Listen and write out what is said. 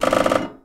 you